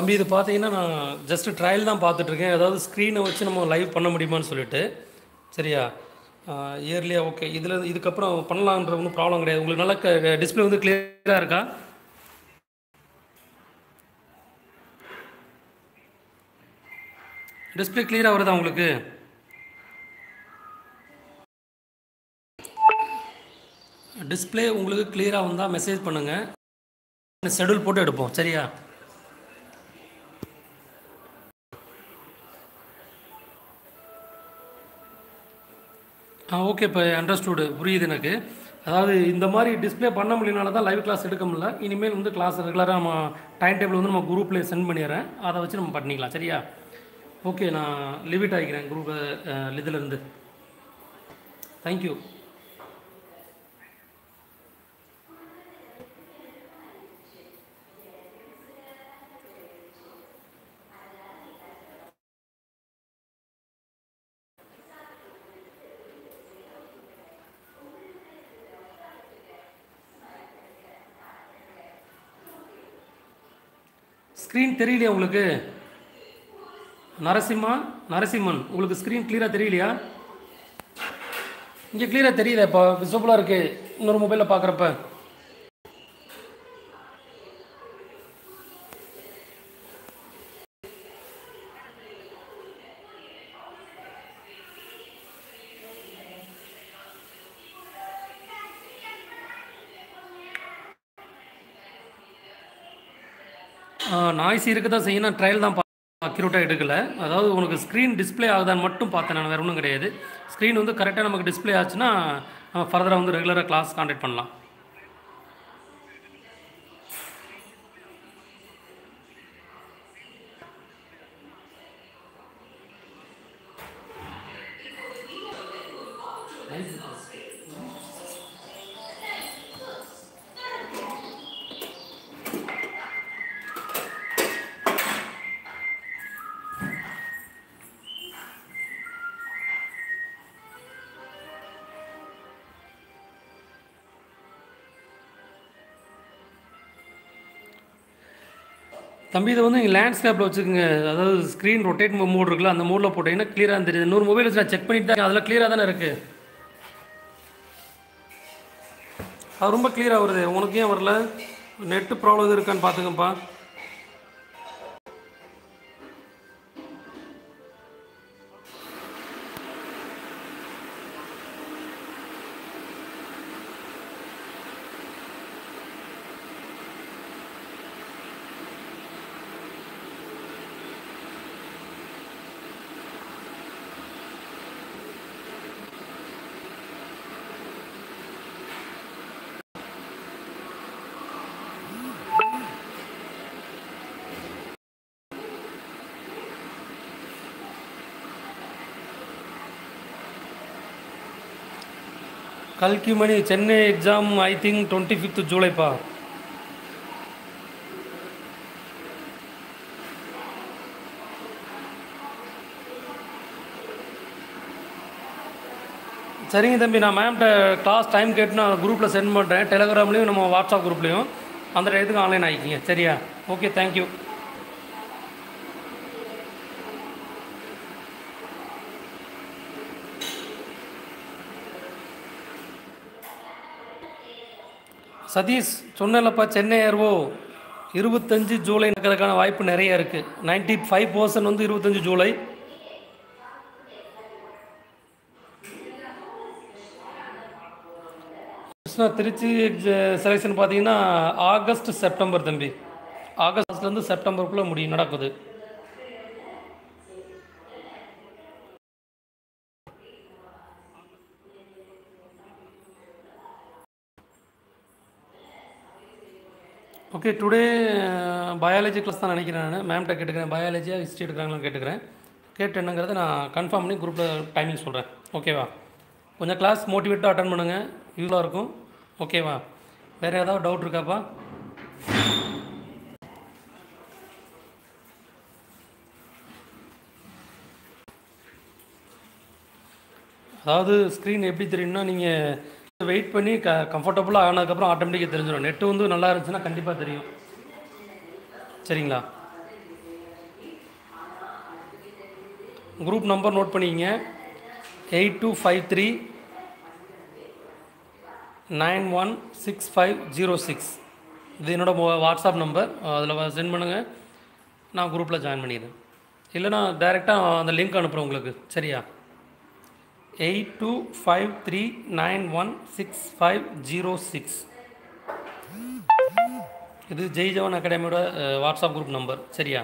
தம்பி இது பார்த்தீங்கன்னா நான் ஜஸ்ட் ட்ரையல் தான் பார்த்துட்ருக்கேன். ஏதாவது ஸ்க்ரீனை வச்சு நம்ம லைவ் பண்ண முடியுமான்னு சொல்லிட்டு. சரியா? இயர்லியாக ஓகே இதில் இதுக்கப்புறம் பண்ணலான்ற ஒன்றும் ப்ராப்ளம் கிடையாது. உங்களுக்கு நல்லா டிஸ்பிளே வந்து கிளியராக இருக்கா? டிஸ்பிளே கிளியராக வருதா உங்களுக்கு? டிஸ்பிளே உங்களுக்கு கிளியராக வந்தால் மெசேஜ் பண்ணுங்கள் ஷெடியூல் போட்டு எடுப்போம். சரியா? ஆ ஓகே இப்போ அண்டர்ஸ்டூடு புரியுது எனக்கு. அதாவது இந்த மாதிரி டிஸ்ப்ளே பண்ண முடியனால தான் லைவ் கிளாஸ் எடுக்க முடியல. இனிமேல் வந்து கிளாஸ் ரெகுலராக நம்ம டைம் டேபிள் வந்து நம்ம குரூப்பில் சென்ட் பண்ணிடுறேன். அதை வச்சு நம்ம பண்ணிக்கலாம் சரியா? ஓகே நான் லிமிட் ஆகிக்கிறேன் குரூப் இதுலேருந்து தேங்க்யூ ஸ்க்ரீன் தெரியலையா உங்களுக்கு? நரசிம்மா நரசிம்மன் உங்களுக்கு ஸ்க்ரீன் கிளியராக தெரியலையா? இங்கே கிளியராக தெரியுதா இப்போ விசபுளாக இருக்குது இன்னொரு மொபைலில் பார்க்குறப்ப நாய்ஸ் இருக்க தான் செய்யும். நான் ட்ரையல் தான் அக்யூரேட்டாக எடுக்கல. அதாவது உனக்கு ஸ்க்ரீன் டிஸ்ப்ளே ஆகுதான்னு மட்டும் பார்த்தேன் நான் வேறு ஒன்றும் கிடையாது. ஸ்க்ரீன் வந்து கரெக்டாக நமக்கு டிஸ்ப்ளே ஆச்சுன்னா நம்ம ஃபர்தராக வந்து ரெகுலராக கிளாஸ் கான்டெக்ட் பண்ணலாம். தம்பி இதை வந்து நீங்கள் லேண்ட்ஸ்கேப்பில் வச்சுக்கோங்க அதாவது ஸ்க்ரீன் ரொட்டேட் மோட் இருக்குல்ல அந்த மோடில் போட்டிங்கன்னா கிளியராக தெரியுது. இன்னொரு மொபைல் வச்சு நான் செக் பண்ணிட்டு தான் அதில் கிளியராக தானே இருக்குது அது ரொம்ப கிளியராக வருது. உனக்கு ஏன் வரல? நெட்டு ப்ராப்ளம் எதுவும் இருக்கான்னு பார்த்துக்கப்பா. கல்கி Mani Chennai exam I think twenty fifth ஜூலைப்பா. சரிங்க தம்பி நான் மேம்கிட்ட கிளாஸ் டைம் கேட்டு நான் குரூப்பில் சென்ட் பண்ணுறேன் டெலகிராம்லேயும் நம்ம வாட்ஸ்அப் குரூப்லேயும் அந்த டயத்துக்கு ஆன்லைன் ஆகிக்கிங்க சரியா? ஓகே தேங்க்யூ சதீஷ் சொன்னலப்பா சென்னை ஏர்வோ இருபத்தஞ்சு ஜூலை நடக்கிறதுக்கான வாய்ப்பு நிறைய இருக்குது நைன்டி ஃபைவ் பர்சன்ட் வந்து இருபத்தஞ்சு ஜூலை. கிருஷ்ணா திருச்சி செலெக்ஷன் பார்த்தீங்கன்னா ஆகஸ்ட் செப்டம்பர் தம்பி. ஆகஸ்ட்லேருந்து செப்டம்பருக்குள்ளே முடியும் நடக்குது. ஓகே டுடே பயாலஜி கிளாஸ் தான் நினைக்கிறேன் நான். மேம்கிட்ட கேட்டுக்கிறேன். பயாலஜியாக ஹிஸ்ட்ரி எடுக்கிறாங்களான்னு கேட்டுக்கிறேன். கேட்டு என்னங்கிறத நான் கன்ஃபார்ம் பண்ணி குரூப்பில் டைமிங் சொல்கிறேன் ஓகேவா கொஞ்சம் கிளாஸ் மோட்டிவேட்டாக அட்டன் பண்ணுங்கள் யூஸ்ஃபுல்லாக இருக்கும். ஓகேவா வேறு ஏதாவது டவுட் இருக்காப்பா? அதாவது ஸ்க்ரீன் எப்படி தெரியும்னா நீங்கள் வெயிட் பண்ணி க கம்ஃபர்டபுளாக ஆனதுக்கப்புறம் ஆட்டோமேட்டிக்காக தெரிஞ்சிடும். நெட்டு வந்து நல்லா இருந்துச்சுன்னா கண்டிப்பாக தெரியும். சரிங்களா? குரூப் நம்பர் நோட் பண்ணிக்கிங்க. Eight two five three nine one six five zero six இது என்னோடய வாட்ஸ்அப் நம்பர் அதில் சென்ட் பண்ணுங்கள் நான் குரூப்பில் ஜாயின் பண்ணிடுறேன் இல்லைனா டைரெக்டாக அந்த லிங்க் அனுப்புகிறேன் உங்களுக்கு. சரியா? Eight two five three nine one six five zero six. இது ஜெய் ஜவான் அகாடமியோட வாட்ஸ்அப் குரூப் நம்பர் சரியா?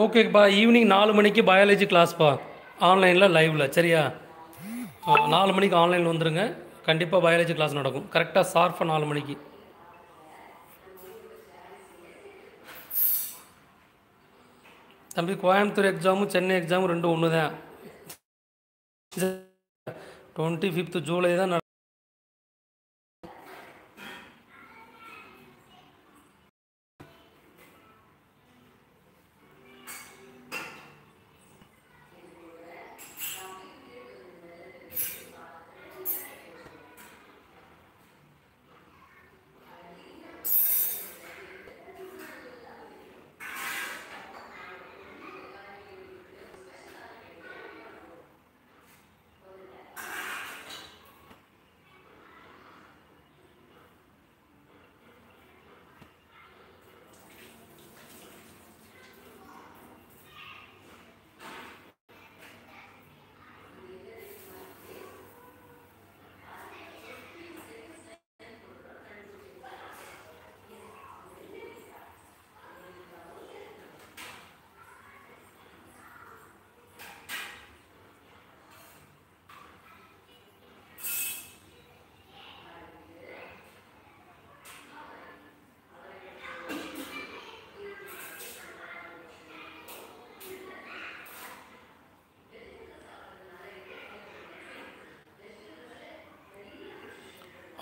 ஓகேப்பா ஈவினிங் நாலு மணிக்கு பயாலஜி கிளாஸ்ப்பா ஆன்லைனில் லைவில் சரியா? நாலு மணிக்கு ஆன்லைனில் வந்துடுங்க கண்டிப்பாக பயாலஜி கிளாஸ் நடக்கும். கரெக்டாக ஷார்ப்பாக நாலு மணிக்கு. தம்பி கோயம்புத்தூர் எக்ஸாமும் சென்னை எக்ஸாமும் ரெண்டும் ஒன்று தான் டுவெண்ட்டி ஃபிஃப்த் ஜூலை தான்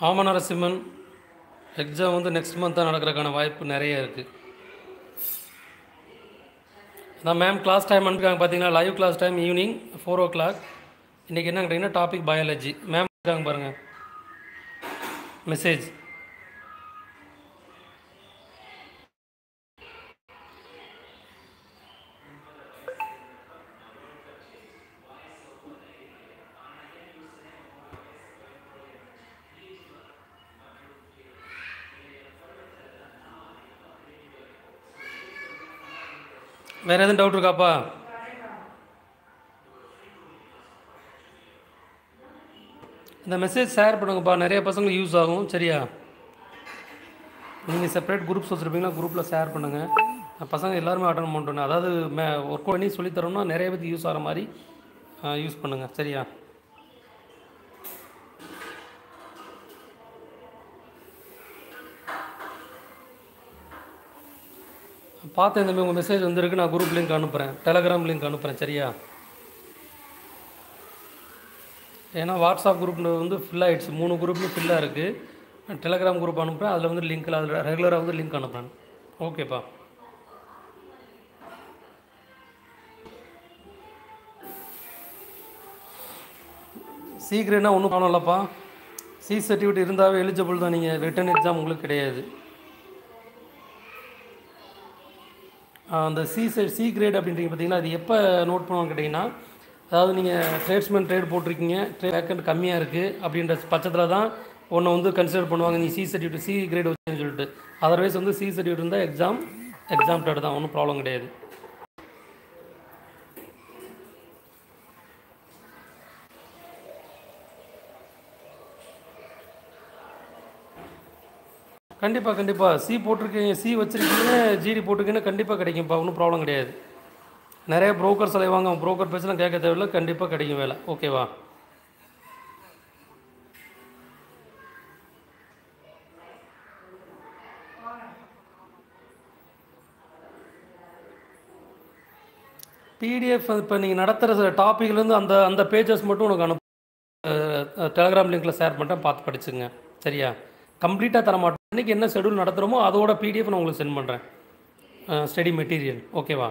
ஆமநரசிம்மன் எக்ஸாம் வந்து நெக்ஸ்ட் மந்த் தான் நடக்கிறதுக்கான வாய்ப்பு நிறைய இருக்குது அதான் மேம் கிளாஸ் டைம் அனுப்பிக்காங்க பார்த்தீங்கன்னா live class time evening four o'clock இன்றைக்கி என்ன கேட்டிங்கன்னா டாபிக் பயாலஜி மேம் இருக்காங்க பாருங்கள் மெசேஜ் வேறு எதுவும் டவுட் இருக்காப்பா? இந்த மெசேஜ் ஷேர் பண்ணுங்கப்பா. நிறைய பசங்களுக்கு யூஸ் ஆகும். சரியா? நீங்கள் செப்பரேட் குரூப்ஸ் வச்சுருப்பீங்கன்னா குரூப்பில் ஷேர் பண்ணுங்கள் பசங்க எல்லாருமே அட்டன் பண்ணுறோன்னு அதாவது மே ஒர்க் பண்ணி சொல்லித்தரோம்னா நிறைய பேருக்கு யூஸ் ஆகிற மாதிரி யூஸ் பண்ணுங்கள் சரியா? பார்த்தேன் தம்பி உங்கள் மெசேஜ் வந்திருக்கு நான் குரூப் லிங்க் அனுப்புகிறேன் டெலகிராம் லிங்க் அனுப்புகிறேன் சரியா? ஏன்னா வாட்ஸ்அப் குரூப் வந்து ஃபில் ஆகிடுச்சு மூணு குரூப்லையும் ஃபில்லாக இருக்குது டெலகிராம் குரூப் அனுப்புகிறேன் அதில் வந்து லிங்க்கில் அதில் ரெகுலராக வந்து லிங்க் அனுப்புகிறேன் ஓகேப்பா சீக்கிரம்னா ஒன்றும் ப்ராப்ளம் சி சர்டிஃபிகேட் இருந்தாவே எலிஜிபிள் தான். நீங்கள் ரிட்டன் எக்ஸாம் உங்களுக்கு கிடையாது. அந்த சி சி கிரேட் அப்படின்றீங்க பார்த்தீங்கன்னா அது எப்போ நோட் பண்ணுவாங்க கேட்டிங்கன்னா அதாவது நீங்கள் ட்ரேட்ஸ்மேன் ட்ரேட் போட்டிருக்கீங்க ட்ரே வேக்கண்ட் கம்மியாக இருக்குது அப்படின்ற பட்சத்தில் தான் ஒன்றை வந்து கன்சிடர் பண்ணுவாங்க. நீ சி சர்டிஃபிகேட் சி கிரேட் வச்சுன்னு சொல்லிட்டு. அதர்வைஸ் வந்து சி சர்டிஃபிகேட் இருந்தால் எக்ஸாம் எக்ஸாம் டேட் தான் ஒன்றும் ப்ராப்ளம் கிடையாது. கண்டிப்பாக கண்டிப்பாக சி போட்டிருக்கீங்க சி வச்சுருக்கீங்க ஜிடி போட்டிருக்கீங்கன்னா கண்டிப்பாக கிடைக்கும்ப்பா. ஒன்றும் ப்ராப்ளம் கிடையாது. நிறைய ப்ரோக்கர்ஸ் அலைவாங்க ப்ரோக்கர் பேசலாம் கேட்க தேவையில்ல கண்டிப்பாக கிடைக்கும் வேலை. ஓகேவா பிடிஎஃப் இப்போ நீங்கள் நடத்துகிற டாப்பிக்லேருந்து அந்த அந்த பேஜஸ் மட்டும் உனக்கு அனுப்பு டெலகிராம் லிங்க்கில் ஷேர் பண்ணிட்டேன் பார்த்து படிச்சுங்க சரியா? கம்ப்ளீட்டாக தரமாட்டேன் இன்றைக்கி என்ன ஷெடியூல் நடத்துகிறோமோ அதோட பிடிஎஃப் நான் உங்களுக்கு சென்ட் பண்ணுறேன் ஸ்டடி மெட்டீரியல் ஓகேவா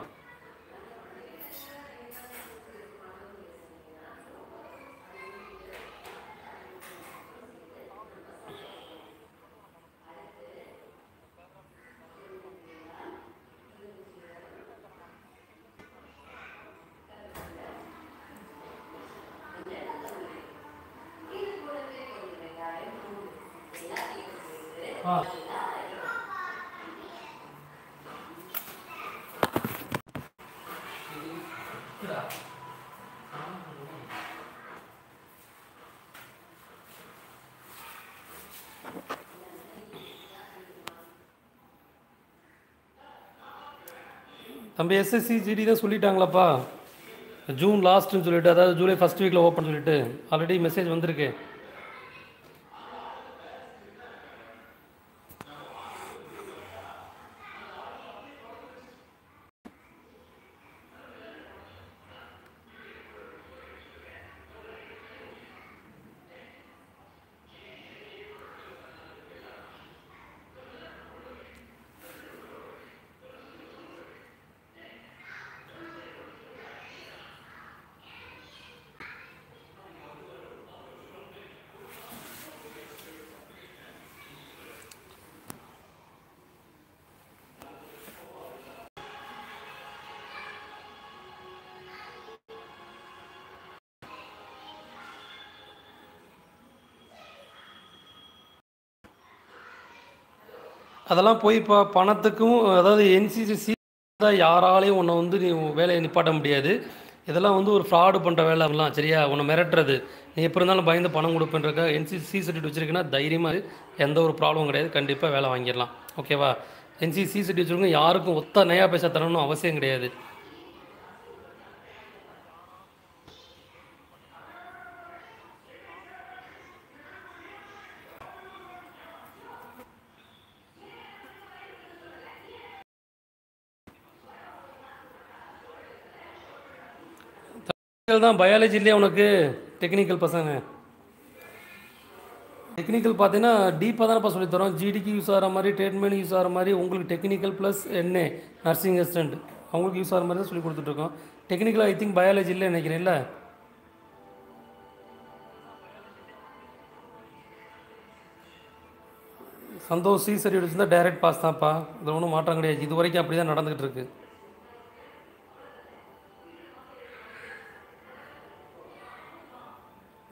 தம்பி எஸ்எஸ்சி ஜிடி தான் சொல்லிட்டாங்களாப்பா. ஜூன் லாஸ்ட்டுன்னு சொல்லிட்டு அதாவது ஜூலை ஃபஸ்ட் வீக்கில் ஓப்பன் சொல்லிட்டு ஆல்ரெடி மெசேஜ் வந்திருக்கு. அதெல்லாம் போய் இப்போ பணத்துக்கும் அதாவது என்சிசி யாராலையும் உன்னை வந்து நீ வேலையை நிப்பாட்ட முடியாது. இதெல்லாம் வந்து ஒரு ஃப்ராடு பண்ணுற வேலை அப்படிலாம் சரியா? உன்னை மிரட்டுறது. நீ எப்போ இருந்தாலும் பயந்து பணம் கொடுப்பேன்றக்க என்சிசி சர்டிஃபிகேட் வச்சுருக்கேன்னா தைரியமாக எந்த ஒரு ப்ராப்ளம் கிடையாது. கண்டிப்பாக வேலை வாங்கிடலாம். ஓகேவா என்சிசி சர்டிஃபிகேட் வச்சுருக்கோம் யாருக்கும் ஒத்த நயா பைசா தரணும்னு அவசியம் கிடையாது. தான் பயாலஜி இல்லையா உனக்கு? டெக்னிக்கல் பசங்க. டெக்னிக்கல் பார்த்தீங்கன்னா டீப்பாக தானப்பா சொல்லித்தரோம் ஜிடிக்கு யூஸ் ஆகிற மாதிரி ட்ரீட்மெண்ட் யூஸ் ஆகிற மாதிரி உங்களுக்கு டெக்னிக்கல் ப்ளஸ் என்ன நர்சிங் அசிஸ்டன்ட் அவங்களுக்கு யூஸ் ஆகிற மாதிரி தான் சொல்லி கொடுத்துட்ருக்கோம் டெக்னிக்கல் ஐ திங்க் பயாலஜி இல்லை நினைக்கிறேன் இல்லை சந்தோஷ் சி சர்டிஃபிகேட் வச்சுருந்தா டைரக்ட் பாஸ் தான்ப்பா. இது ஒன்றும் மாற்றம் கிடையாது. இது வரைக்கும் அப்படி தான் நடந்துகிட்டு இருக்குது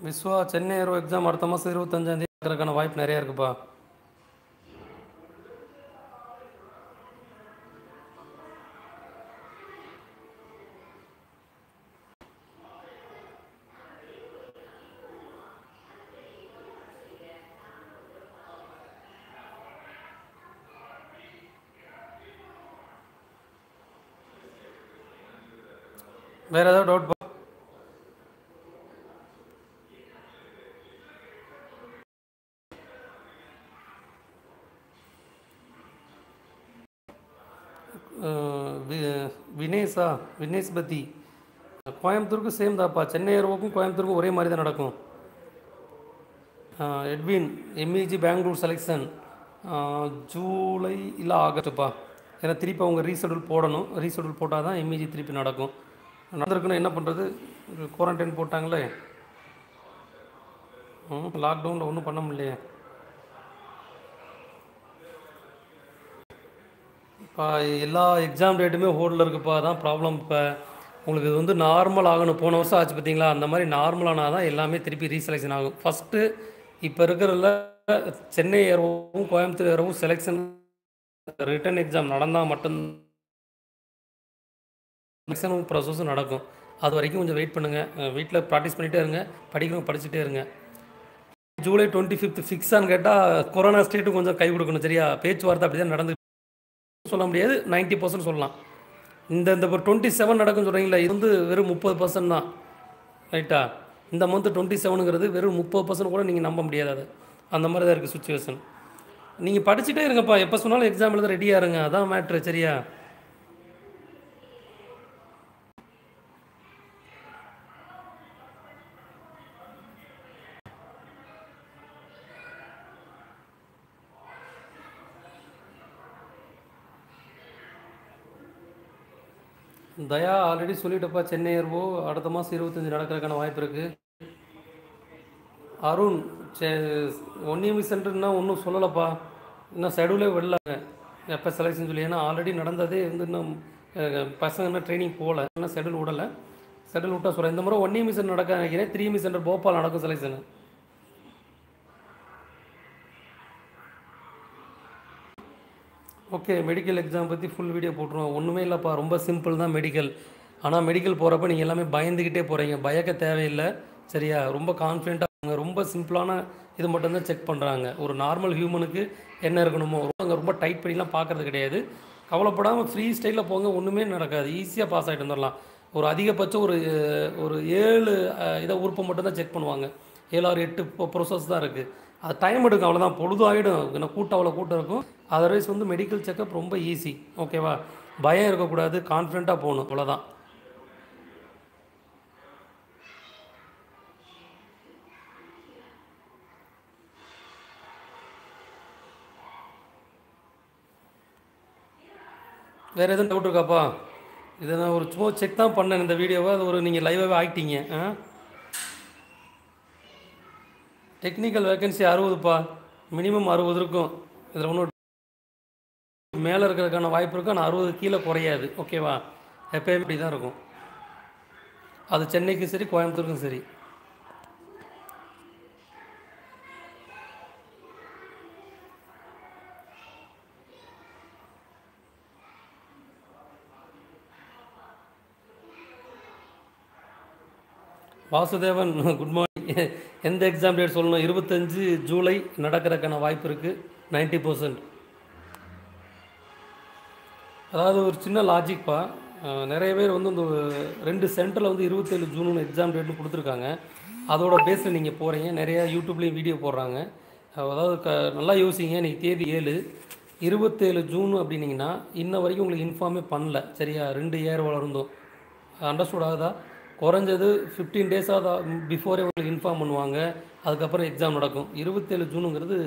விஸ்வா சென்னை ஏரோ எக்ஸாம் அடுத்த மாதம் இருபத்தஞ்சாந்தேதி இருக்கிறதுக்கான வாய்ப்பு நிறையா இருக்குப்பா. வேறு ஏதாவது டவுட் விக்னேஷா வினேஷ் பத்தி கோயம்புத்தூருக்கு சேம் தாப்பா சென்னை ஏர்வோக்கும் கோயம்புத்தூருக்கும் ஒரே மாதிரி தான் நடக்கும். Edwin MEG Bangalore selection July இல்லை ஆகஸ்ட்டுப்பா. ஏன்னா திருப்பி அவங்க ரீஷெடியூல் போடணும். ரீஷெடியூல் போட்டால் தான் எம்இஜி திருப்பி நடக்கும். நடந்திருக்குன்னா என்ன பண்ணுறது குவாரண்டைன் போட்டாங்களே. லாக்டவுனில் ஒன்றும் பண்ண முடியலையே. எல்லா எக்ஸாம் டேட்டுமே ஹோல்டில் இருக்குப்பா தான் ப்ராப்ளம் இப்போ. உங்களுக்கு இது வந்து நார்மல் ஆகணும். போன வருஷம் ஆச்சு பார்த்தீங்களா அந்த மாதிரி நார்மலானால் தான் எல்லாமே திருப்பி ரீசெலெக்ஷன் ஆகும். ஃபஸ்ட்டு இப்போ இருக்கிறதுல சென்னை ஏறவும் கோயம்புத்தூர் ஏறவும் செலெக்ஷன் ரிட்டன் எக்ஸாம் நடந்தால் மட்டும் செலெக்ஷனும் ப்ராசஸும் நடக்கும். அது வரைக்கும் கொஞ்சம் வெயிட் பண்ணுங்கள் வீட்டில் ப்ராக்டிஸ் பண்ணிகிட்டே இருங்க. படிக்கணும் படிச்சுட்டே இருங்க. ஜூலை டுவெண்ட்டி ஃபிஃப்த் ஃபிக்ஸான்னு கேட்டால் கொரோனா ஸ்டேட்டு கொஞ்சம் கை கொடுக்கணும் சரியா? பேச்சுவார்த்தை அப்படி தான் நடந்து சொல்ல முடியாது 90% பர்சன்ட் சொல்லலாம். இந்த இந்த இப்போ டுவெண்ட்டி செவன் நடக்கும்னு சொல்கிறீங்களா இது வந்து வெறும் முப்பது பர்சன்ட் தான். ரைட்டா இந்த மந்த் டுவெண்ட்டி செவனுங்கிறது வெறும் முப்பது பர்சன்ட் கூட நீங்கள் நம்ப முடியாது அது. அந்த மாதிரி தான் இருக்குது சுச்சுவேஷன் நீங்கள் படிச்சுட்டே இருங்கப்பா எப்போ சொன்னாலும் எக்ஸாம் எழுத ரெடியாக இருங்க. அதான் மேட்ரு சரியா? தயா ஆல்ரெடி சொல்லிட்டப்பா சென்னை ஏர்வோ அடுத்த மாதம் இருபத்தஞ்சி நடக்கிறதுக்கான வாய்ப்பு இருக்குது அருண் சே ஒன்னியமி சென்டர்னா ஒன்றும் சொல்லலப்பா. இன்னும் ஷெடியூலே விடலாங்க எப்போ செலெக்ஷன் சொல்லி ஏன்னா ஆல்ரெடி நடந்ததே வந்து இன்னும் பசங்க என்ன ட்ரைனிங் போகல. ஏன்னா ஷெடியூல் விடலை. ஷெடியூல் விட்டா சொல்கிறேன் இந்த முறை ஒன்னியமி சென்டர் நடக்க நினைக்கிறேன். த்ரீ மி சென்டர் போபால் நடக்கும் செலெக்ஷனு ஓகே மெடிக்கல் எக்ஸாம் பற்றி ஃபுல் வீடியோ போட்டுருவோம். ஒன்றுமே இல்லைப்பா ரொம்ப சிம்பிள் தான் மெடிக்கல் ஆனால் மெடிக்கல் போகிறப்ப நீங்கள் எல்லாமே பயந்துக்கிட்டே போகிறீங்க பயக்க தேவையில்லை சரியா? ரொம்ப கான்ஃபிடென்ட்டாக ரொம்ப சிம்பிளான இது மட்டும்தான் செக் பண்ணுறாங்க ஒரு நார்மல் ஹியூமனுக்கு என்ன இருக்கணுமோ அங்கே ரொம்ப டைட் பண்ணிலாம் பார்க்கறது கிடையாது. கவலைப்படாமல் ஃப்ரீ ஸ்டைலில் போங்க ஒன்றுமே நடக்காது. ஈஸியாக பாஸ் ஆகிட்டு வந்துடலாம் ஒரு அதிகபட்சம் ஒரு ஒரு ஏழு இதை உறுப்பை மட்டும்தான் செக் பண்ணுவாங்க. ஏழு ஆறு எட்டு ப்ரொசஸ் தான் இருக்குது அது டைம் எடுக்கும் அவ்வளோதான் பொழுது ஆகிடும் ஏன்னா கூட்டம் அவ்வளோ கூட்டம் இருக்கும். அதர்வைஸ் வந்து மெடிக்கல் செக்கப் ரொம்ப ஈஸி ஓகேவா பயம் இருக்கக்கூடாது கான்ஃபிடென்ட்டாக போகணும் அவ்வளோதான் வேறு எதுவும் டவுட் இருக்காப்பா? இதை நான் ஒரு சும்மா செக் தான் பண்ணேன் இந்த வீடியோவை அது ஒரு நீங்கள் லைவாகவே ஆகிட்டீங்க ஆ? டெக்னிக்கல் வேகன்சி அறுபதுப்பா. மினிமம் அறுபது இருக்கும். இதில் ஒன்றும் மேலே இருக்கிறதுக்கான வாய்ப்பு இருக்கும் ஆனால் அறுபது கீழே குறையாது. ஓகேவா எப்பயுமே இப்படி தான் இருக்கும். அது சென்னைக்கும் சரி கோயம்புத்தூருக்கும் சரி. வாசுதேவன் குட் மார்னிங் எந்த எக்ஸாம் டேட் சொல்லணும்? இருபத்தஞ்சு ஜூலை நடக்கிறதுக்கான வாய்ப்பு இருக்குது நைன்ட்டி பர்சன்ட் அதாவது ஒரு சின்ன லாஜிக்ப்பா நிறைய பேர் வந்து இந்த ரெண்டு சென்டரில் வந்து இருபத்தேழு ஜூன் எக்ஸாம் டேட்னு கொடுத்துருக்காங்க. அதோட பேஸில் நீங்கள் போகிறீங்க நிறையா யூடியூப்லேயும் வீடியோ போடுறாங்க. அதாவது க நல்லா யோசிங்க. இன்றைக்கி தேதி ஏழு. இருபத்தேழு ஜூன் அப்படின்னீங்கன்னா இன்ன வரைக்கும் உங்களுக்கு இன்ஃபார்மே பண்ணல. சரியா? ரெண்டு இயர் வளர்ந்தோம். அண்டர்ஸ்டூட் ஆகுதா? குறைஞ்சது ஃபிஃப்டீன் டேஸாக பிஃபோரே உங்களுக்கு இன்ஃபார்ம் பண்ணுவாங்க. அதுக்கப்புறம் எக்ஸாம் நடக்கும். இருபத்தேழு ஜூனுங்கிறது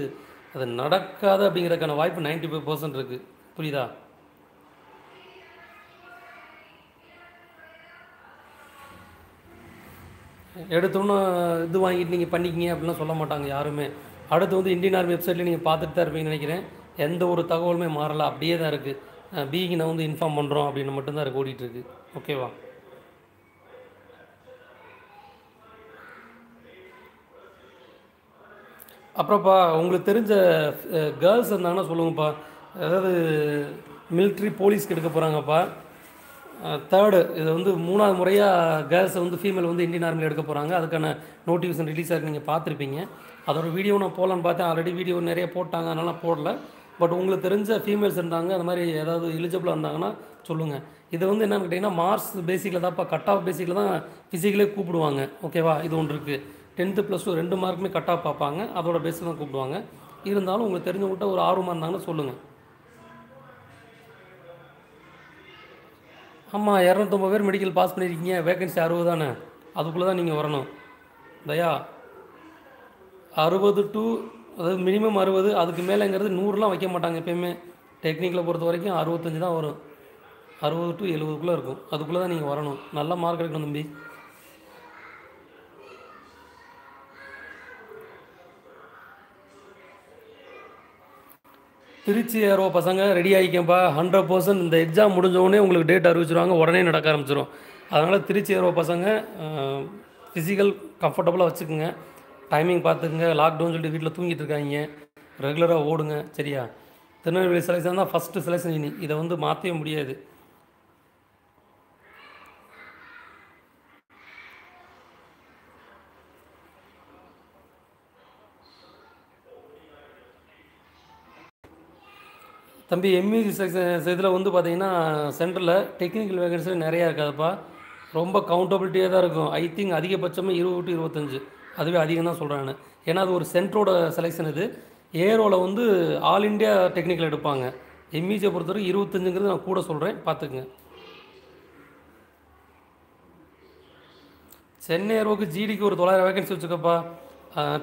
அது நடக்காது அப்படிங்கிறதுக்கான வாய்ப்பு 95% ஃபைவ் பர்சன்ட் இருக்குது புரியுதா? எடுத்தோன்னே இது வாங்கிட்டு நீங்கள் பண்ணிக்கிங்க அப்படிலாம் சொல்ல மாட்டாங்க யாருமே. அடுத்து வந்து இந்தியன் ஆர்மி வெப்சைட்டில் நீங்கள் பார்த்துட்டு தான் இருப்பீங்கன்னு நினைக்கிறேன். எந்த ஒரு தகவலுமே மாறலை. அப்படியே தான் இருக்குது பிஇக்கு நான் வந்து இன்ஃபார்ம் பண்ணுறோம் அப்படின்னு மட்டும்தான் இருக்கு ஓடிட்டுருக்கு ஓகேவா அப்புறம்ப்பா உங்களுக்கு தெரிஞ்ச கேர்ள்ஸ் இருந்தாங்கன்னா சொல்லுங்கப்பா. அதாவது மிலிட்ரி போலீஸ்க்கு எடுக்க போகிறாங்கப்பா தேர்டு இது வந்து மூணாவது முறையாக கேர்ள்ஸை வந்து ஃபீமேல் வந்து இந்தியன் ஆர்மியில் எடுக்க போகிறாங்க அதுக்கான நோட்டிஃபிகேஷன் ரிலீஸ் ஆகி நீங்கள் பார்த்துருப்பீங்க. அதோட வீடியோ நான் போகலான்னு பார்த்தேன். ஆல்ரெடி வீடியோ நிறைய போட்டாங்க. அதனால போடல. பட் உங்களுக்கு தெரிஞ்ச ஃபீமேல்ஸ் இருந்தாங்க. அந்த மாதிரி ஏதாவது எலிஜிபிளாக இருந்தாங்கன்னா சொல்லுங்கள் இது வந்து என்னன்னு கேட்டிங்கன்னா மார்க்ஸ் பேசிக்கில் தான்ப்பா கட் ஆஃப் பேசிக்கில் தான் ஃபிசிக்கலே கூப்பிடுவாங்க. ஓகேவா இது ஒன்று இருக்குது டென்த்து ப்ளஸ் டூ ரெண்டு மார்க்குமே கட் ஆஃப் பார்ப்பாங்க. அதோட பேஸில் தான் கூப்பிடுவாங்க. இருந்தாலும் உங்களுக்கு தெரிஞ்சவங்கள்ட்ட ஒரு ஆர்வமாக இருந்தாங்கன்னா சொல்லுங்கள் ஆமாம் இரநூத்தொம்பது பேர் மெடிக்கல் பாஸ் பண்ணியிருக்கீங்க வேகன்சி அறுபது தானே? அதுக்குள்ளே தான் நீங்கள் வரணும். தயா அறுபது டு அதாவது மினிமம் அறுபது அதுக்கு மேலேங்கிறது நூறுலாம் வைக்க மாட்டாங்க எப்பயுமே. டெக்னிக்கில் பொறுத்த வரைக்கும் அறுபத்தஞ்சு தான் வரும். அறுபது டு எழுபதுக்குள்ளே இருக்கும். அதுக்குள்ளே தான் நீங்கள் வரணும். நல்ல மார்க் எடுக்கணும் தம்பி. திருச்சி ஏறோ பசங்க ரெடி ஆகிக்கப்பா ஹண்ட்ரட் பர்சன்ட் இந்த எக்ஸாம் முடிஞ்ச உடனே உங்களுக்கு டேட் அறிவிச்சிருவாங்க. உடனே நடக்க ஆரம்பிச்சிடும் அதனால் திருச்சி ஏறோ பசங்க ஃபிசிக்கல் கம்ஃபர்டபுளாக வச்சுக்கோங்க. டைமிங் பார்த்துக்குங்க. லாக்டவுன் சொல்லிட்டு வீட்டில் தூங்கிட்டு இருக்காங்க. ரெகுலராக ஓடுங்க. சரியா? திருநெல்வேலி செலெக்ஷன் தான் ஃபஸ்ட்டு செலெக்ஷன் இனி. இதை வந்து மாற்றவே முடியாது. தம்பி எம்இசி செக்ஷன் இதில் வந்து பார்த்தீங்கன்னா சென்டரில் டெக்னிக்கல் வேகன்சி நிறையா இருக்காதுப்பா. ரொம்ப கவுண்டபிலிட்டியாக தான் இருக்கும். ஐ திங்க் அதிகபட்சமாக இருபது டு இருபத்தஞ்சு. அதுவே அதிகம் தான் சொல்கிறேன் நான். ஏன்னா அது ஒரு சென்டரோட செலெக்ஷன் இது. ஏரோவில் வந்து ஆல் இண்டியா டெக்னிக்கல் எடுப்பாங்க. எம்இசியை பொறுத்தவரைக்கும் இருபத்தஞ்சுங்கிறது நான் கூட சொல்கிறேன் பார்த்துக்குங்க சென்னை ஏரோவுக்கு ஜிடிக்கு ஒரு தொள்ளாயிரம் வேகன்சி வச்சுக்கப்பா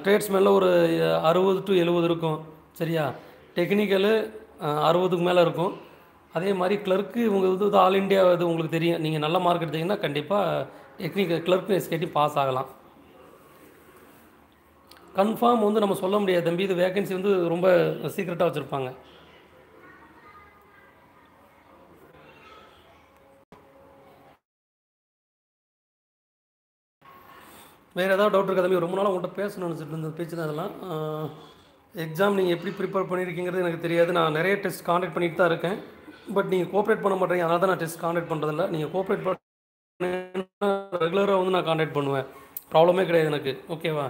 ட்ரேட்ஸ்மேனில் ஒரு அறுபது டு எழுபது இருக்கும். சரியா? டெக்னிக்கலு அறுபதுக்கு மேலே இருக்கும். அதே மாதிரி கிளர்க்கு இவங்க இது ஆல் இண்டியா இது உங்களுக்கு தெரியும். நீங்கள் நல்ல மார்க் எடுத்தீங்கன்னா கண்டிப்பாக டெக்னிக்கல் கிளர்க்கு எஸ்கேட்டி பாஸ் ஆகலாம். கன்ஃபார்ம் வந்து நம்ம சொல்ல முடியாது தம்பி. இது வேகன்சி வந்து ரொம்ப சீக்ரெட்டாக வச்சுருப்பாங்க. வேறு ஏதாவது டவுட் இருக்கா தம்பி? ரொம்ப நாளாக உங்கள்கிட்ட பேசணும்னு நினச்சிட்டு இருந்த பேச்சு தான் அதெல்லாம் எக்ஸாம் நீங்கள் எப்படி ப்ரிப்பேர் பண்ணியிருக்கீங்கிறது எனக்கு தெரியாது. நான் நிறைய டெஸ்ட் காண்டக்ட் பண்ணிட்டு தான் இருக்கேன். பட் நீங்கள் கோஆப்ரேட் பண்ண மாட்டேங்க. அதனால் தான் நான் டெஸ்ட் காண்டக்ட் பண்ணுறதில்ல நீங்கள் கோஆப்ரேட் பண்ண ரெகுலராக வந்து நான் காண்டக்ட் பண்ணுவேன். ப்ராப்ளமே கிடையாது எனக்கு. ஓகேவா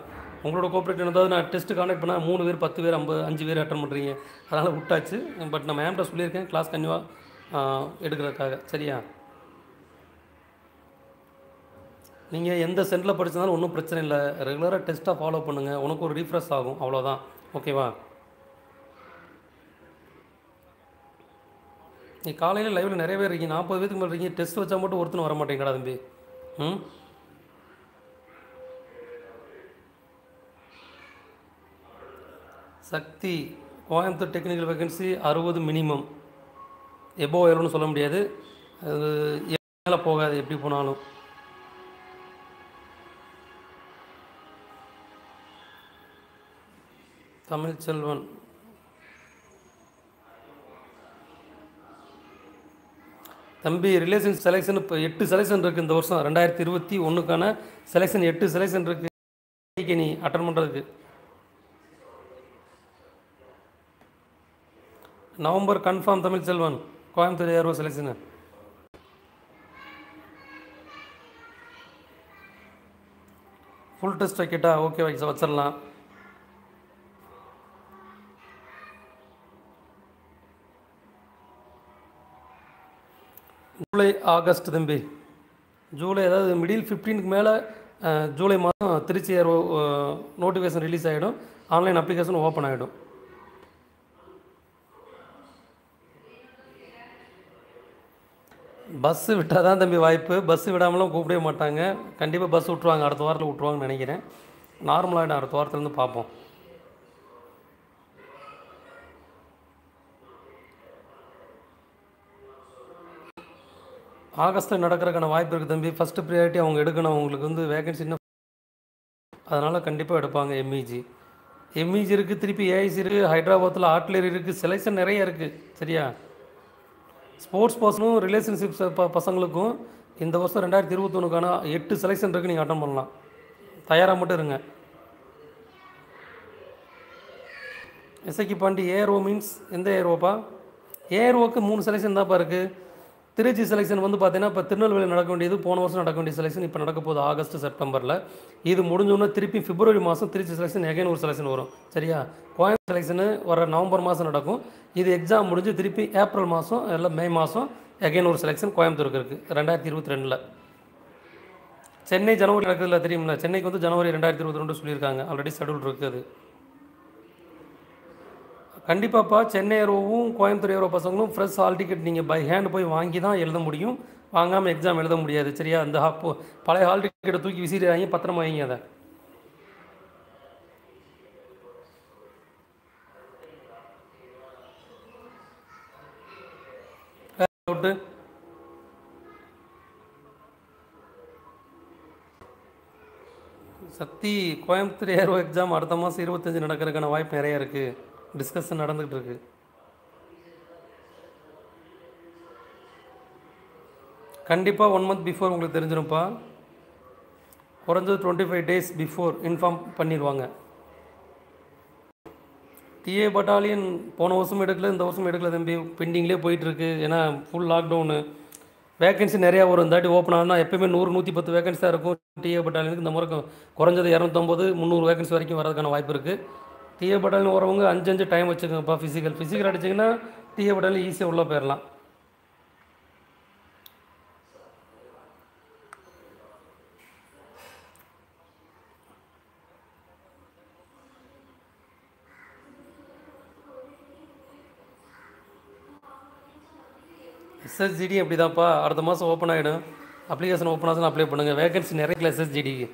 உங்களோட கோஆப்ரேட் இருந்தால் நான் டெஸ்ட்டு காண்டக்ட் பண்ணால் மூணு பேர் பத்து பேர் ஐம்பது அஞ்சு பேர் அட்டன் பண்ணுறீங்க அதனால் விட்டாச்சு. பட் நான் மேம்கிட்ட சொல்லியிருக்கேன். கிளாஸ் கன்னியூவாக எடுக்கிறதுக்காக. சரியா? நீங்கள் எந்த சென்டரில் படிச்சதாலும் ஒன்றும் பிரச்சனை இல்லை. ரெகுலராக டெஸ்ட்டாக ஃபாலோ பண்ணுங்கள் உனக்கு ஒரு ரீஃப்ரெஷ் ஆகும். அவ்வளோதான் ஓகேவா? நீ காலையில் லைவில் நிறைய பேர் இருக்கீங்க. நாற்பது பேருக்கு மேலே இருக்கீங்க. டெஸ்ட் வச்சா மட்டும் ஒருத்தனும் வர மாட்டேங்கடா தம்பி. ம்? சக்தி கோயம்புத்தூர் டெக்னிக்கல் வேகன்சி அறுபது மினிமம் எபோ எவ்வளோன்னு சொல்ல முடியாது. அது மேலே போகாது எப்படி போனாலும். தமிழ்ச்செல்வன் தம்பி ரிலேஷன் செலெக்ஷன் இப்போ எட்டு செலெக்ஷன் இருக்குது இந்த வருஷம். ரெண்டாயிரத்தி இருபத்தி ஒன்றுக்கான செலெக்ஷன் எட்டு செலெக்ஷன் இருக்குது நீ அட்டன் பண்ணுறதுக்கு November confirm Tamil Selvan. Coimbatore ARO selection full test வைக்கட்டா? Okay வைக்க வச்சிடலாம். ஜூலை ஆகஸ்ட் தம்பி. ஜூலை அதாவது மிடில் ஃபிஃப்டீனுக்கு மேலே ஜூலை மாதம் திருச்சி ஏர் நோட்டிஃபிகேஷன் ரிலீஸ் ஆகிடும் ஆன்லைன் அப்ளிகேஷன் ஓப்பன் ஆகிடும் பஸ்ஸு விட்டால் தான் தம்பி வாய்ப்பு. பஸ்ஸு விடாமலாம் கூப்பிடவே மாட்டாங்க. கண்டிப்பாக பஸ் விட்ருவாங்க அடுத்த வாரத்தில் விட்ருவாங்கன்னு நினைக்கிறேன். நார்மலாகிடும் அடுத்த வாரத்துலேருந்து பார்ப்போம். ஆகஸ்ட்டில் நடக்கிறதுக்கான வாய்ப்பு இருக்குது தம்பி. ஃபஸ்ட்டு ப்ரியாரிட்டி அவங்க எடுக்கணும். அவங்களுக்கு வந்து வேகன்சி இன்னும் அதனால் கண்டிப்பாக எடுப்பாங்க எம்இஜி எம்இஜி இருக்குது திருப்பி ஏஐசி இருக்குது ஹைதராபாத்தில் ஆர்ட்லரி இருக்குது செலெக்ஷன் நிறைய இருக்குது சரியா? ஸ்போர்ட்ஸ் பர்சனும் ரிலேஷன்ஷிப்ஸ் பசங்களுக்கும் இந்த வருஷம் ரெண்டாயிரத்தி இருபத்தொன்னுக்கான எட்டு செலெக்ஷன் இருக்குது நீங்கள் அட்டன் பண்ணலாம். தயாராக மட்டும் இருங்க. எஸ்ஐக்கு பாண்டி ஏர்ஓ மீன்ஸ் எந்த ஏர்ஓப்பா ஏஆர்ஓக்கு மூணு செலெக்ஷன் தான்ப்பா இருக்குது திருச்சி செலெக்ஷன் வந்து பார்த்தீங்கன்னா இப்போ திருநெல்வேலி நடக்க வேண்டியது போன வருஷம் நடக்க வேண்டிய செலெக்ஷன் இப்போ நடக்க போகுது ஆகஸ்ட் செப்டம்பரில். இது முடிஞ்சோன்னா திருப்பி பிப்ரவரி மாதம் திருச்சி செலெக்ஷன் எகைன் ஒரு செலெக்ஷன் வரும். சரியா? கோயம்புத்தூர் செலெக்ஷனு வர நவம்பர் மாதம் நடக்கும். இது எக்ஸாம் முடிஞ்சு திருப்பி ஏப்ரல் மாதம் இல்லை மே மாதம் எகைன் ஒரு செலெக்ஷன் கோயம்புத்தூருக்கு இருக்குது ரெண்டாயிரத்தி இருபத்தி ரெண்டில். சென்னை ஜனவரி நடக்கிறதுல தெரியும்ல? சென்னைக்கு வந்து ஜனவரி ரெண்டாயிரத்தி இருபத்தி ரெண்டு சொல்லியிருக்காங்க. ஆல்ரெடி ஷெடியூல் இருக்குது கண்டிப்பாப்பா சென்னை ஏரோவும் கோயம்புத்தூர் ஏரோ பசங்களும் ஃப்ரெஷ் ஹால் டிக்கெட் நீங்கள் பை ஹேண்ட் போய் வாங்கி தான் எழுத முடியும். வாங்காமல் எக்ஸாம் எழுத முடியாது சரியா? அந்த ஹாப்போ பழைய ஹால் டிக்கெட்டை தூக்கி விசிறாங்க பத்திரமா வைங்க அதை. Doubt Sakthi Coimbatore ARO exam அடுத்த மாதம் இருபத்தஞ்சு நடக்கிறதுக்கான வாய்ப்பு நிறைய இருக்குது டிஸ்கஷன் நடந்துகிட்டு இருக்கு கண்டிப்பாக ஒன் மந்த் பிஃபோர் உங்களுக்கு தெரிஞ்சிரும்ப்பா. குறைஞ்சது twenty five days before inform பண்ணிடுவாங்க டிஏ பட்டாலியன் போன வருஷம் எடுக்கல இந்த வருஷம் எடுக்கல தம்பி. பெண்டிங்லேயே போயிட்டுருக்கு. ஏன்னா ஃபுல் லாக்டவுனு வேகன்சி நிறையா வரும். இந்த தாட்டி ஓப்பன் ஆனால் எப்பயுமே நூறு நூற்றி பத்து வேகன்சி தான் இருக்கும் டிஏ பட்டாலியனுக்கு இந்த முறை குறைஞ்சது இரநூத்தம்பது முந்நூறு வேகன்சி வரைக்கும் வரதுக்கான வாய்ப்பு இருக்குது தீயப்படல்னு வரவங்க அஞ்சு அஞ்சு டைம் வச்சுக்கோங்கப்பா ஃபிசிக்கல் ஃபிசிக்கல் அடிச்சிங்கன்னா தீயப்படல் ஈஸியாக உள்ளே போயிடலாம் எஸ்எஸ்ஜிடி அப்படி தான்ப்பா அடுத்த மாதம் ஓப்பன் ஆகிடும் அப்ளிகேஷன் ஓப்பன் ஆச்சுன்னு அப்ளை பண்ணுங்கள் வேகன்சி நிறைய எஸ்எஸ்ஜிடிக்கு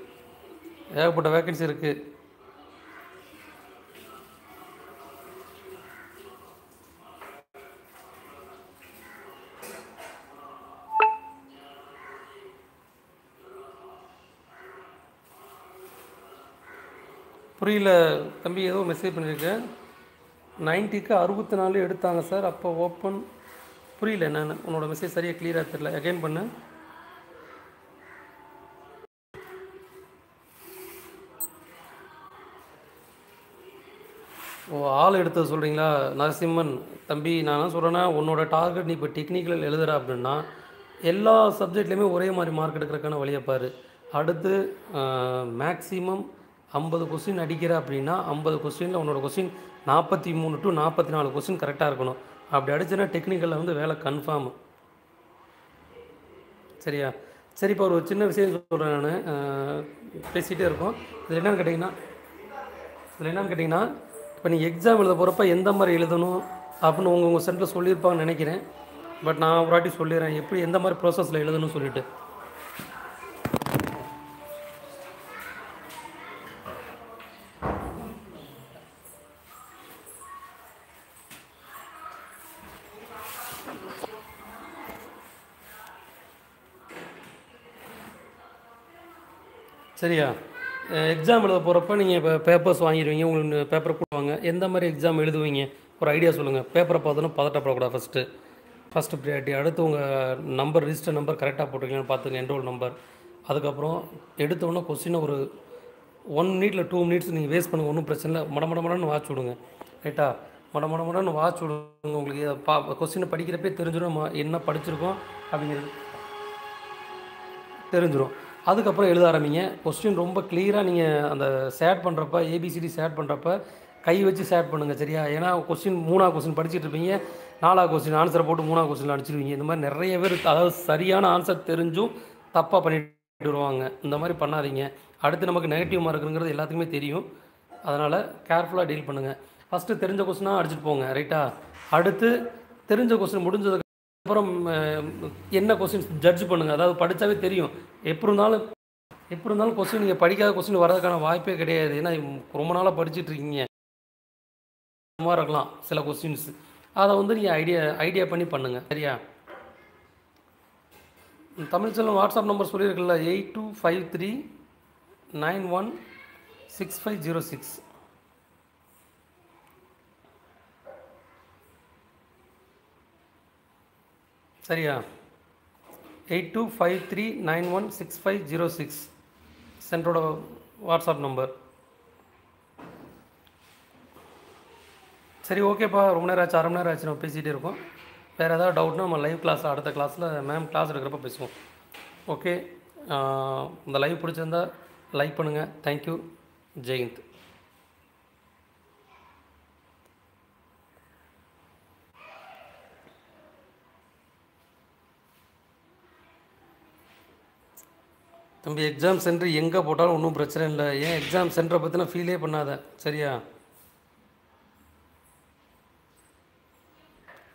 ஏகப்பட்ட வேகன்சி இருக்குது புரியல தம்பி ஏதோ மெசேஜ் பண்ணியிருக்கேன் நைன்ட்டிக்கு அறுபத்தி நாலு எடுத்தாங்க சார் அப்போ ஓப்பன் புரியல என்னன்னு. உன்னோட மெசேஜ் சரியாக கிளியராக தெரியல. அகைன் பண்ணு. ஓ ஆள் எடுத்தது சொல்கிறீங்களா நரசிம்மன் தம்பி நான் என்ன சொல்கிறேன்னா உன்னோட டார்கெட் நீ இப்போ டெக்னிக்கல் எழுதுற அப்படின்னா எல்லா சப்ஜெக்ட்லேயுமே ஒரே மாதிரி மார்க் எடுக்கிறதுக்கான வழியை பாரு. அடுத்து மேக்ஸிமம் ஐம்பது கொஸ்டின் அடிக்கிற அப்படின்னா ஐம்பது கொஸ்டினில் உன்னோட கொஸ்டின் நாற்பத்தி மூணு டு நாற்பத்தி நாலு கொஸ்டின் கரெக்டாக இருக்கணும். அப்படி அடிச்சுன்னா டெக்னிக்கலில் வந்து வேலை கன்ஃபார்ம் சரியா? சரி இப்போ ஒரு சின்ன விஷயம் சொல்கிறேன் நான். பேசிகிட்டே இருக்கோம். இதில் என்னன்னு கேட்டிங்கன்னா இதில் என்னென்னு கேட்டிங்கன்னா இப்போ நீங்கள் எக்ஸாம் எழுத போகிறப்ப எந்த மாதிரி எழுதணும் அப்படின்னு உங்கள் உங்கள் சென்டரில் சொல்லியிருப்பாங்கன்னு நினைக்கிறேன். பட் நான் ஒரு வாட்டி சொல்லிடுறேன். எப்படி எந்த மாதிரி ப்ராசஸில் எழுதணும்னு சொல்லிட்டு. சரியா? எக்ஸாம் எழுத போகிறப்ப நீங்கள் இப்போ பேப்பர்ஸ் வாங்கிடுவீங்க உங்களுக்கு பேப்பர் கொடுவாங்க எந்த மாதிரி எக்ஸாம் எழுதுவீங்க? ஒரு ஐடியா சொல்லுங்கள் பேப்பரை பார்த்தோன்னா பதட்டப்படக்கூடாது ஃபஸ்ட்டு ஃபஸ்ட்டு ப்ரியாரிட்டி அடுத்து உங்கள் நம்பர் ரிஜிஸ்டர் நம்பர் கரெக்டாக போட்டிருக்கீங்கன்னு பார்த்துங்க என்ரோல் நம்பர் அதுக்கப்புறம் எடுத்தோன்னே கொஸ்டினை ஒரு ஒன் மினிட்ல டூ மினிட்ஸ் நீங்கள் வேஸ்ட் பண்ணுங்க ஒன்றும் பிரச்சனை இல்லை. மட மட மடன்னு வாட்ச் விடுங்க. ரைட்டா மட மட மடன்னு வாட்ச் விடுங்க உங்களுக்கு. பா கொஸ்டினை படிக்கிறப்பே தெரிஞ்சிடும் என்ன படிச்சிருக்கோம் அப்படிங்கிறது தெரிஞ்சிடும் அதுக்கப்புறம் எழுத ஆரம்பிங்க. கொஸ்டின் ரொம்ப கிளியராக நீங்கள் அந்த சேட் பண்ணுறப்ப ஏபிசிடி சேட் பண்ணுறப்ப கை வச்சு சேட் பண்ணுங்கள் சரியா? ஏன்னா கொஸ்டின் மூணாவது கொஸ்டின் படிச்சுட்டு இருப்பீங்க. நாலாவது கொஸ்டின் ஆன்சரை போட்டு மூணாவது கொஸ்டின் அடிச்சிருவீங்க. இந்த மாதிரி நிறைய பேர் அதாவது சரியான ஆன்சர் தெரிஞ்சும் தப்பாக பண்ணிட்டு வருவாங்க. இந்த மாதிரி பண்ணாதீங்க. அடுத்து நமக்கு நெகட்டிவ் மார்க்குங்கிறது எல்லாத்துக்குமே தெரியும். அதனால் கேர்ஃபுல்லாக டீல் பண்ணுங்கள் ஃபஸ்ட்டு தெரிஞ்ச கொஸ்டினாக அடிச்சுட்டு போங்க ரைட்டா அடுத்து தெரிஞ்ச கொஸ்டின் முடிஞ்சதுக்கு அப்புறம் என்ன கொஸ்டின் ஜட்ஜ் பண்ணுங்கள் அதாவது படித்தாவே தெரியும். எப்படி இருந்தாலும் எப்படி இருந்தாலும் கொஸ்டின் நீங்கள் படிக்காத கொஸ்டின் வர்றதுக்கான வாய்ப்பே கிடையாது. ஏன்னா ரொம்ப நாளாக படிச்சுட்டு இருக்கீங்க. மாதிரி இருக்கலாம் சில கொஸ்டின்ஸ் அதை வந்து நீங்கள் ஐடியா ஐடியா பண்ணி பண்ணுங்கள் சரியா? Tamil Selvam WhatsApp number சொல்லியிருக்குல்ல eight two five three nine one six five zero six சரியா? Eight two five three nine one six five zero six சென்டரோட WhatsApp number. சரி ஓகேப்பா. ரொம்ப நேரம் ஆச்சு அரை மணி நேரம் ஆச்சு நம்ம பேசிகிட்டே இருக்கோம். வேறு ஏதாவது டவுட்னா நம்ம லைவ் கிளாஸில் அடுத்த கிளாஸில் மேம் கிளாஸ் எடுக்கிறப்ப பேசுவோம். ஓகே இந்த லைவ் பிடிச்சிருந்தா லைக் பண்ணுங்கள் தேங்க்யூ ஜெயந்த். தம்பி எக்ஸாம் சென்டர் எங்கே போட்டாலும் ஒன்றும் பிரச்சனை இல்லை. ஏன் எக்ஸாம் சென்டரை பற்றின ஃபீலே பண்ணாத. சரியா?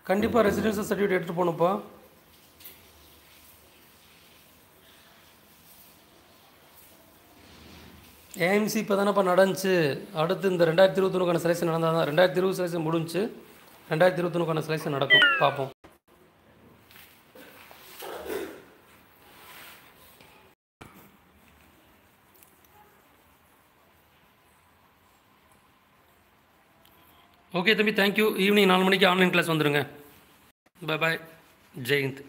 கண்டிப்பாக ரெசிடென்ஷியல் சர்டிஃபிகேட் எடுத்துகிட்டு போகணுப்பா ஏஎம்சி இப்போ தானேப்பா நடந்துச்சு. அடுத்து இந்த ரெண்டாயிரத்தி இருபத்தொன்னுக்கான செலெக்ஷன் நடந்தால் தான் ரெண்டாயிரத்தி இருபது செலெக்ஷன் முடிஞ்சு ரெண்டாயிரத்தி இருபத்தொன்னுக்கான செலெக்ஷன் நடக்கும். பார்ப்போம். ஓகே தம்பி தேங்க்யூ ஈவினிங் நாலு மணிக்கு ஆன்லைன் கிளாஸ் வந்துடுங்க பை பாய் ஜெயந்த்